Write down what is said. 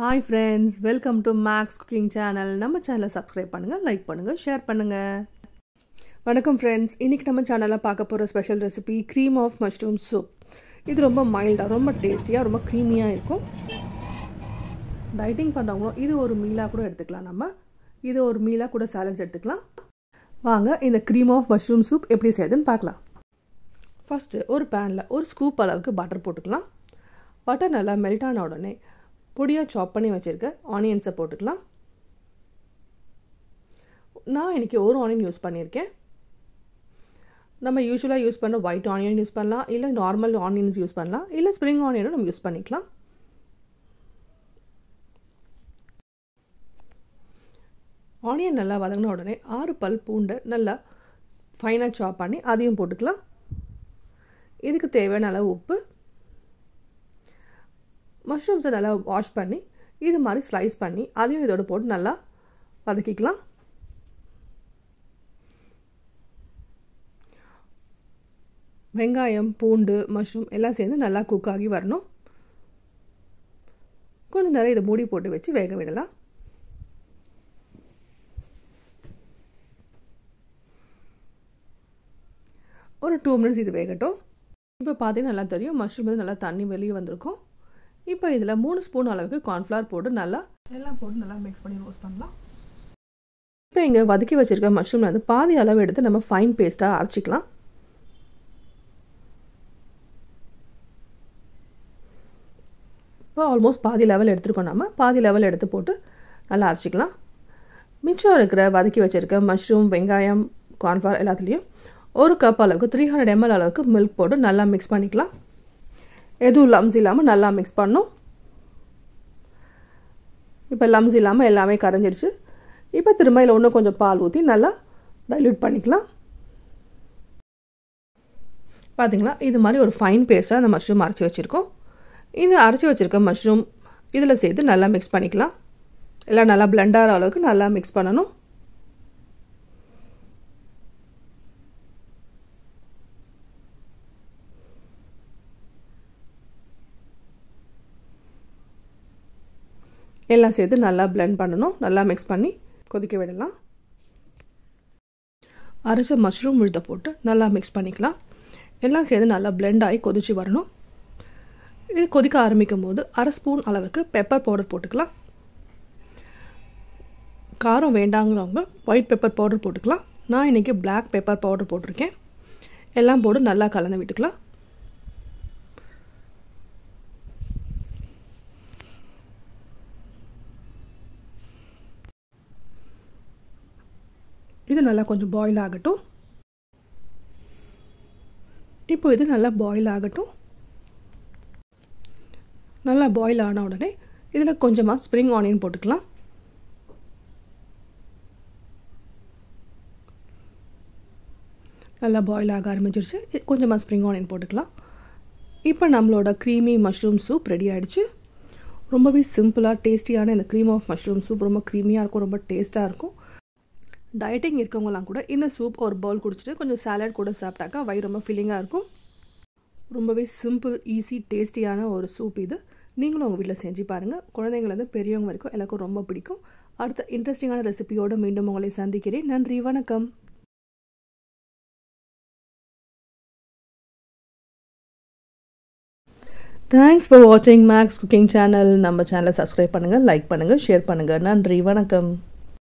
Hi friends welcome to Max's cooking channel நம்ம சேனலை subscribe பண்ணுங்கள் லைக் பண்ணுங்கள் ஷேர் பண்ணுங்கள் வணக்கம் ஃப்ரெண்ட்ஸ் இன்றைக்கி நம்ம சேனலில் பார்க்க போகிற special recipe cream of mushroom soup இது ரொம்ப மைல்டாக ரொம்ப டேஸ்டியாக ரொம்ப க்ரீமியாக இருக்கும். டயட்டிங் பண்ணுறவங்களும் இது ஒரு மீலாக கூட எடுத்துக்கலாம் நம்ம. இது ஒரு மீலாக கூட சாலட்ஸ் எடுத்துக்கலாம். வாங்க இந்த க்ரீம் ஆஃப் மஷ்ரூம் சூப் எப்படி செய்யுதுன்னு பார்க்கலாம். ஃபஸ்ட்டு ஒரு பேனில் ஒரு ஸ்கூப் அளவுக்கு பட்டர் போட்டுக்கலாம். பட்டர் நல்லா மெல்ட் ஆன உடனே பொடியாக சாப் பண்ணி வச்சுருக்க ஆனியன்ஸை போட்டுக்கலாம். நான் இன்றைக்கி ஒரு ஆனியன் யூஸ் பண்ணியிருக்கேன். நம்ம யூஸ்வலாக யூஸ் பண்ணுற ஒயிட் ஆனியன் யூஸ் பண்ணலாம். இல்லை நார்மல் ஆனியன்ஸ் யூஸ் பண்ணலாம். இல்லை ஸ்ப்ரிங் ஆனியனும் நம்ம யூஸ் பண்ணிக்கலாம். ஆனியன் நல்லா வதங்கின உடனே ஆறு பல் பூண்டை நல்லா ஃபைனாக சாப் பண்ணி அதையும் போட்டுக்கலாம். இதுக்கு தேவையான அளவு உப்பு. மஷ்ரூம்ஸை நல்லா வாஷ் பண்ணி இது மாதிரி ஸ்லைஸ் பண்ணி அதையும் இதோட போட்டு நல்லா வதக்கிக்கலாம். வெங்காயம் பூண்டு மஷ்ரூம் எல்லாம் சேர்ந்து நல்லா குக் ஆகி வரணும். கொஞ்சம் நேரம் இதை மூடி போட்டு வச்சு வேக விடலாம். ஒரு டூ மினிட்ஸ் இது வேகட்டும். இப்போ பார்த்தீங்கன்னா நல்லா தெரியும் மஷ்ரூம் வந்து நல்லா தண்ணி வெளியே வந்திருக்கும். இப்போ இதில் மூணு ஸ்பூன் அளவுக்கு கார்ன்ஃப்ளவர் போட்டு நல்லா எல்லாம் போட்டு நல்லா மிக்ஸ் பண்ணி ரோஸ்ட் பண்ணலாம். இப்போ இங்கே வதக்கி வச்சுருக்க மஷ்ரூம் வந்து பாதி அளவு எடுத்து நம்ம ஃபைன் பேஸ்ட்டாக அரைச்சிக்கலாம். இப்போ ஆல்மோஸ்ட் பாதி லெவல் எடுத்துருக்கோம் நம்ம. பாதி லெவல் எடுத்து போட்டு நல்லா அரைச்சிக்கலாம். மிச்சம் இருக்கிற வதக்கி வச்சுருக்க மஷ்ரூம் வெங்காயம் கார்ன்ஃப்ளவர் எல்லாத்துலேயும் ஒரு கப் அளவுக்கு த்ரீ ஹண்ட்ரட் எம்எல் அளவுக்கு மில்க் போட்டு நல்லா மிக்ஸ் பண்ணிக்கலாம். எதுவும் லம்ஸ் இல்லாமல் நல்லா மிக்ஸ் பண்ணும் இப்போ லம்ஸ் இல்லாமல் எல்லாமே கரைஞ்சிடுச்சு இப்போ திரும்ப இதில் இன்னும் கொஞ்சம் பால் ஊற்றி நல்லா டைல்யூட் பண்ணிக்கலாம். பார்த்தீங்களா இது மாதிரி ஒரு ஃபைன் பேஸ்ட்டாக அந்த மஷ்ரூம் அரைச்சி வச்சுருக்கோம். இந்த அரைச்சி வச்சுருக்க மஷ்ரூம் இதில் சேர்த்து நல்லா மிக்ஸ் பண்ணிக்கலாம். எல்லாம் நல்லா பிளெண்டாகிற அளவுக்கு நல்லா மிக்ஸ் பண்ணணும். எல்லாம் சேர்த்து நல்லா பிளெண்ட் பண்ணணும். நல்லா மிக்ஸ் பண்ணி கொதிக்க விடலாம். அரைச்ச மஷ்ரூம் விழுத போட்டு நல்லா மிக்ஸ் பண்ணிக்கலாம். எல்லாம் சேர்த்து நல்லா பிளெண்ட் ஆகி கொதிச்சு வரணும். இது கொதிக்க ஆரம்பிக்கும் போது அரை ஸ்பூன் அளவுக்கு பெப்பர் பவுடர் போட்டுக்கலாம். காரம் வேண்டாங்கிறவங்க ஒயிட் பெப்பர் பவுடர் போட்டுக்கலாம். நான் இன்றைக்கி பிளாக் பெப்பர் பவுடர் போட்டிருக்கேன். எல்லாம் போட்டு நல்லா கலந்து விட்டுக்கலாம். இது நல்லா கொஞ்சம் பாயில் ஆகட்டும். இப்போ இது நல்லா பாயில் ஆகட்டும். நல்லா பாயில் ஆன உடனே இதில் கொஞ்சமாக ஸ்ப்ரிங் ஆனியன் போட்டுக்கலாம். நல்லா பாயில் ஆக ஆரம்பிச்சிருச்சு. கொஞ்சமாக ஸ்ப்ரிங் ஆனியன் போட்டுக்கலாம். இப்போ நம்மளோட க்ரீமி மஷ்ரூம் சூப் ரெடி ஆகிடுச்சு ரொம்பவே சிம்பிளாக டேஸ்டியான இந்த க்ரீம் ஆஃப் மஷ்ரூம் சூப் ரொம்ப க்ரீமியாக இருக்கும் ரொம்ப டேஸ்ட்டாக இருக்கும். டயட்டிங் இருக்கவங்களாம் கூட இந்த சூப் ஒரு பவுல் குடிச்சிட்டு கொஞ்சம் சாலட் கூட சாப்பிட்டாக்கா வயிறு ரொம்ப ஃபீலிங்காக இருக்கும். ரொம்பவே சிம்பிள் ஈஸி டேஸ்டியான ஒரு சூப் இது. நீங்களும் உங்கள் வீட்டில் செஞ்சு பாருங்கள் குழந்தைங்களேருந்து பெரியவங்க வரைக்கும் எல்லாருக்கும் ரொம்ப பிடிக்கும். அடுத்த இன்ட்ரெஸ்டிங்கான ரெசிபியோடு மீண்டும் உங்களை சந்திக்கிறேன். நன்றி வணக்கம். தேங்க்ஸ் ஃபார் வாட்சிங் மேக்ஸ் குக்கிங் சேனல் நம்ம சேனலை சப்ஸ்கிரைப் பண்ணுங்கள் லைக் பண்ணுங்கள் ஷேர் பண்ணுங்கள் நன்றி வணக்கம்.